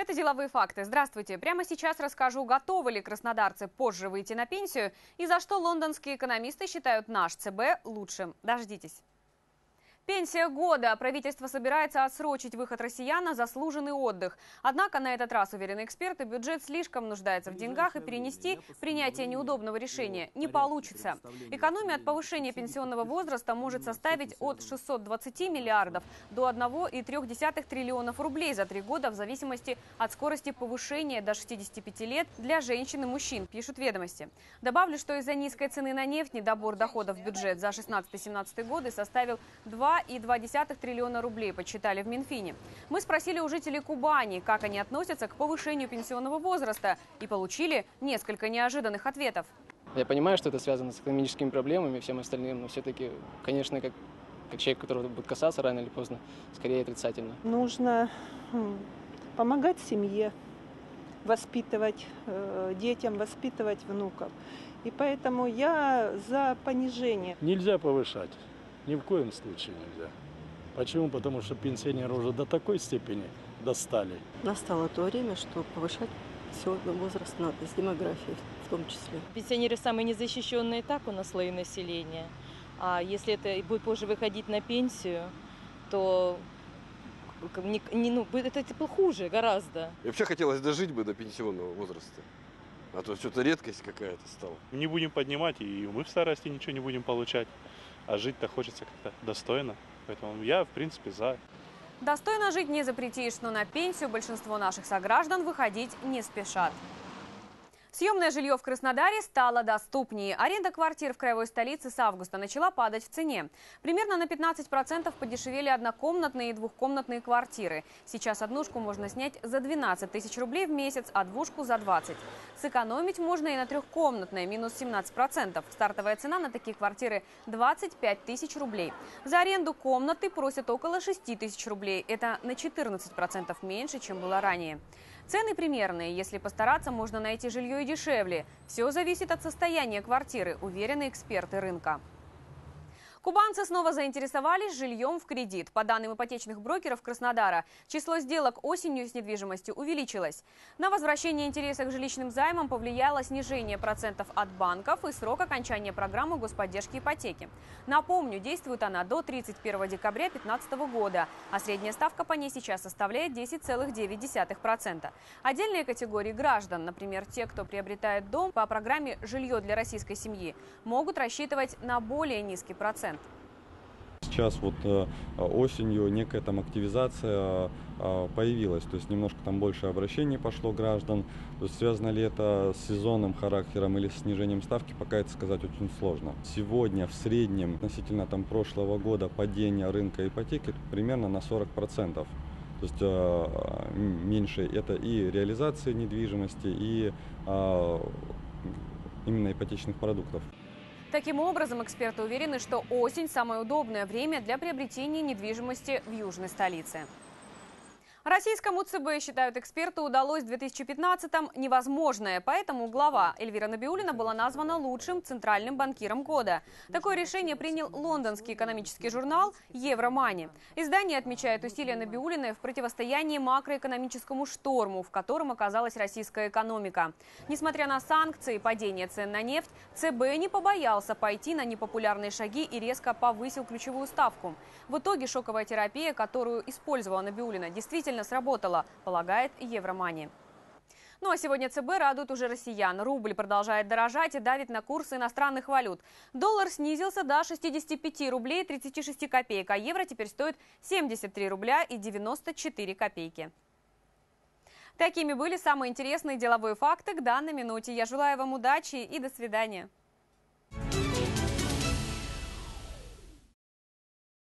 Это деловые факты. Здравствуйте. Прямо сейчас расскажу, готовы ли краснодарцы позже выйти на пенсию и за что лондонские экономисты считают наш ЦБ лучшим. Дождитесь. Пенсия года. Правительство собирается отсрочить выход россиян на заслуженный отдых. Однако на этот раз, уверены эксперты, бюджет слишком нуждается в деньгах и перенести принятие неудобного решения не получится. Экономия от повышения пенсионного возраста может составить от 620 миллиардов до 1,3 триллионов рублей за три года в зависимости от скорости повышения до 65 лет для женщин и мужчин, пишут ведомости. Добавлю, что из-за низкой цены на нефть недобор доходов в бюджет за 16-17 годы составил 2 2,2 триллиона рублей, подсчитали в Минфине. Мы спросили у жителей Кубани, как они относятся к повышению пенсионного возраста, и получили несколько неожиданных ответов. Я понимаю, что это связано с экономическими проблемами и всем остальным, но все-таки, конечно, как, как человек, которого будет касаться рано или поздно, скорее отрицательно. Нужно помогать семье, воспитывать э, детям, воспитывать внуков. И поэтому я за понижение. Нельзя повышать. Ни в коем случае нельзя. Почему? Потому что пенсионеры уже до такой степени достали. Настало то время, что повышать все возраст надо, с демографией в том числе. Пенсионеры самые незащищенные так у нас слои населения. А если это будет позже выходить на пенсию, то не, не, ну, это типа хуже гораздо. И вообще хотелось дожить бы до пенсионного возраста. А то что-то редкость какая-то стала. Не будем поднимать, и мы в старости ничего не будем получать а жить-то хочется как-то достойно. Поэтому я, в принципе, за. Достойно жить не запретишь, но на пенсию большинство наших сограждан выходить не спешат. Съемное жилье в Краснодаре стало доступнее. Аренда квартир в краевой столице с августа начала падать в цене. Примерно на 15% подешевели однокомнатные и двухкомнатные квартиры. Сейчас однушку можно снять за 12 тысяч рублей в месяц, а двушку за 20. Сэкономить можно и на трехкомнатные, минус 17%. Стартовая цена на такие квартиры 25 тысяч рублей. За аренду комнаты просят около 6 тысяч рублей. Это на 14% меньше, чем было ранее. Цены примерные. Если постараться, можно найти жилье и дешевле. Все зависит от состояния квартиры, уверены эксперты рынка. Кубанцы снова заинтересовались жильем в кредит. По данным ипотечных брокеров Краснодара, число сделок осенью с недвижимостью увеличилось. На возвращение интереса к жилищным займам повлияло снижение процентов от банков и срок окончания программы господдержки ипотеки. Напомню, действует она до 31 декабря 2015 года, а средняя ставка по ней сейчас составляет 10,9%. Отдельные категории граждан, например, те, кто приобретает дом по программе «Жилье для российской семьи», могут рассчитывать на более низкий процент. Сейчас вот э, осенью некая там активизация э, появилась, то есть немножко там больше обращений пошло граждан. То есть связано ли это с сезонным характером или с снижением ставки, пока это сказать очень сложно. Сегодня в среднем относительно там прошлого года падение рынка ипотеки примерно на 40%. То есть э, меньше это и реализация недвижимости, и именно ипотечных продуктов. Таким образом, эксперты уверены, что осень – самое удобное время для приобретения недвижимости в южной столице. Российскому ЦБ, считают эксперты, удалось в 2015-м невозможное, поэтому глава Эльвира Набиулина была названа лучшим центральным банкиром года. Такое решение принял лондонский экономический журнал «Евромани». Издание отмечает усилия Набиулиной в противостоянии макроэкономическому шторму, в котором оказалась российская экономика. Несмотря на санкции и падение цен на нефть, ЦБ не побоялся пойти на непопулярные шаги и резко повысил ключевую ставку. В итоге шоковая терапия, которую использовала Набиулина, действительно действительно сработало, полагает Евромани. Ну а сегодня ЦБ радует уже россиян. Рубль продолжает дорожать и давит на курсы иностранных валют. Доллар снизился до 65 рублей 36 копеек, а евро теперь стоит 73 рубля и 94 копейки. Такими были самые интересные деловые факты к данной минуте. Я желаю вам удачи и до свидания.